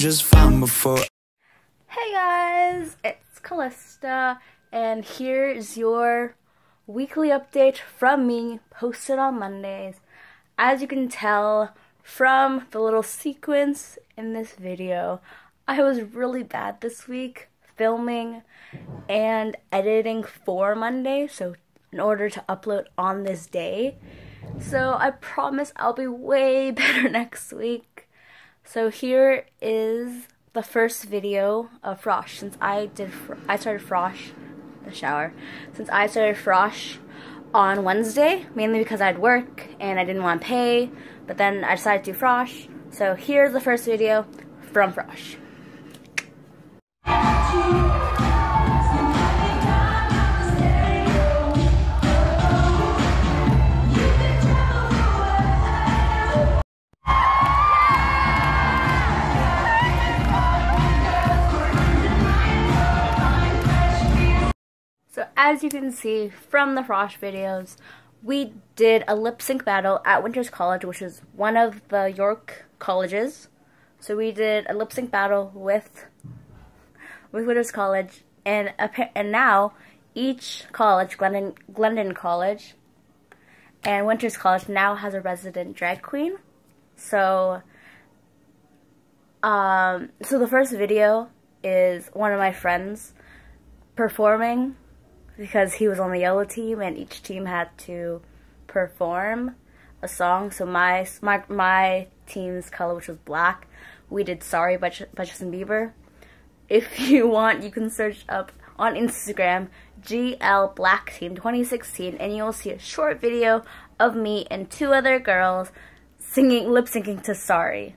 just fine before. Hey guys, it's Kalysta, and here's your weekly update from me, posted on Mondays. As you can tell from the little sequence in this video, I was really bad this week filming and editing for Monday, so in order to upload on this day. So I promise I'll be way better next week. So here is the first video of Frosh since I did I started Frosh the shower since I started Frosh on Wednesday mainly because I'd work and I didn't want to pay but then I decided to do Frosh so here's the first video from Frosh. As you can see from the Frosh videos, we did a lip sync battle at Winters College, which is one of the York colleges. So we did a lip sync battle with with Winters College, and and now each college, Glendon Glendon College and Winters College, now has a resident drag queen. So, um, so the first video is one of my friends performing because he was on the yellow team and each team had to perform a song. So my my my team's color, which was black, we did "Sorry" by, by Justin Bieber. If you want, you can search up on Instagram GL Black Team 2016, and you'll see a short video of me and two other girls singing lip syncing to "Sorry."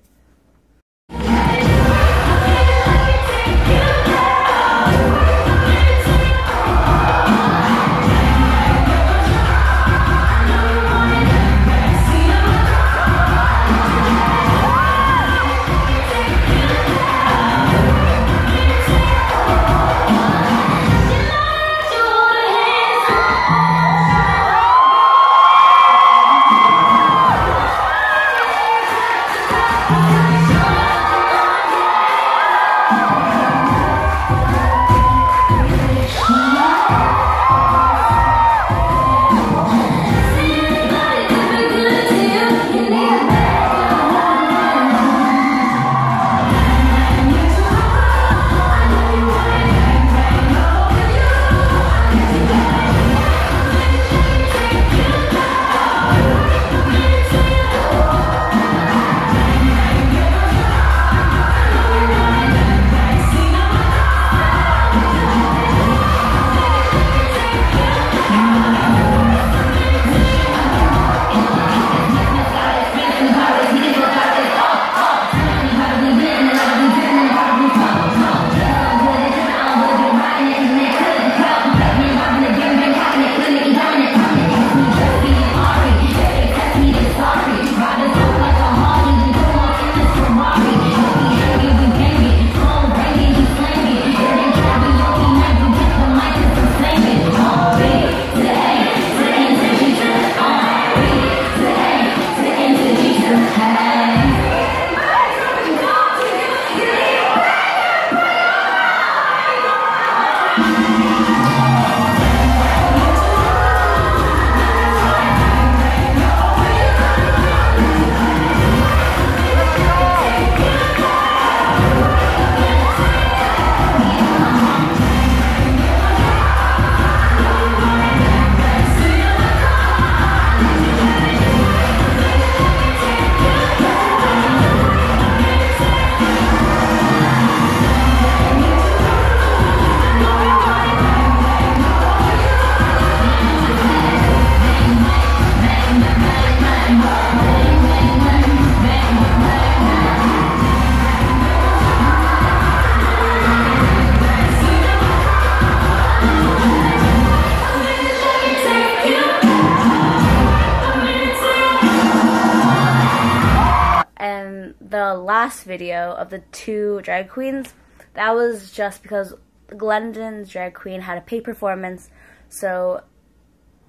The last video of the two drag queens, that was just because Glendon's drag queen had a paid performance, so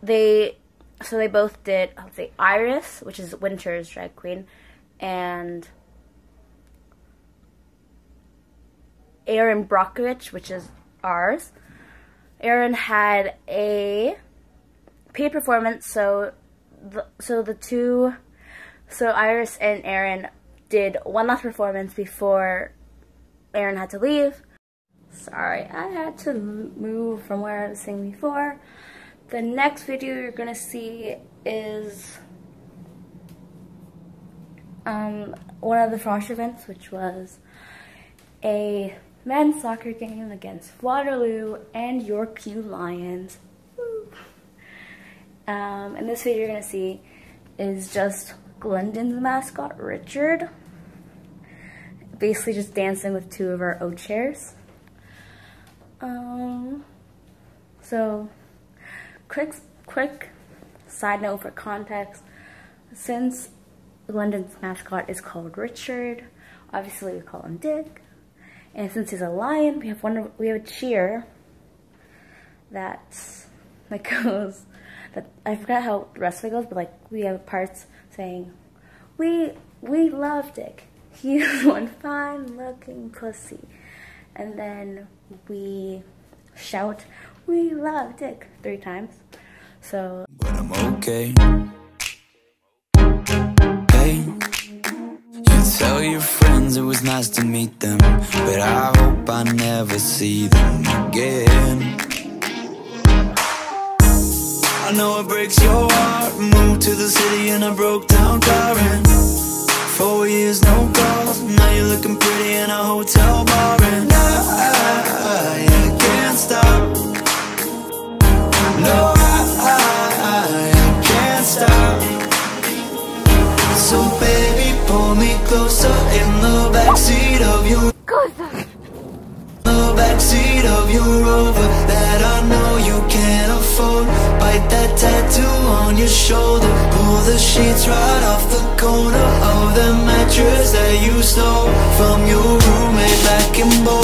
they so they both did the Iris, which is Winter's drag queen, and Erin Brockovich, which is ours. Aaron had a paid performance, so the, so the two, so Iris and Erin did one last performance before Erin had to leave. Sorry, I had to move from where I was singing before. The next video you're gonna see is um, one of the Frosh events, which was a men's soccer game against Waterloo and Yorkview Lions. Um, and this video you're gonna see is just Glendon's mascot, Richard, basically just dancing with two of our oat chairs. Um, so, quick, quick side note for context, since Glendon's mascot is called Richard, obviously we call him Dick, and since he's a lion, we have one, we have a cheer that, that goes, that I forgot how the rest of it goes, but like we have parts saying, we, we love Dick. He's one fine looking pussy. And then we shout, we love Dick three times. So. But I'm okay. Hey, you tell your friends it was nice to meet them, but I hope I never see them again. I know it breaks your heart. Moved to the city in a broke down car and four years no calls. Now you're looking pretty in a hotel bar and I, I can't stop. No, I, I can't stop. So baby, pull me closer in the backseat of your Closer! the backseat of your Rover that I know you can't afford. Bite that tattoo on your shoulder. Pull the sheets right off the corner of the mattress that you stole from your roommate back in.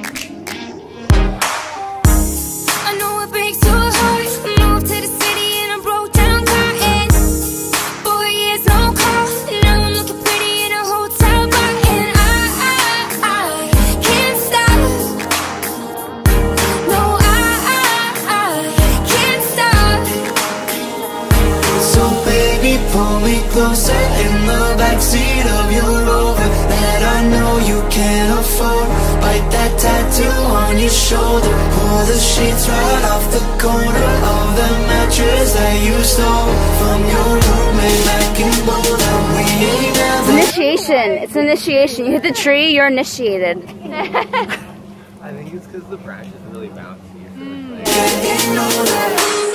Your shoulder. Pull the sheets right off the corner of the mattress that you stole from your roommate back in Boulder. We ain't never Initiation. It's initiation. You hit the tree, you're initiated. I think it's because the branch is really bouncy. So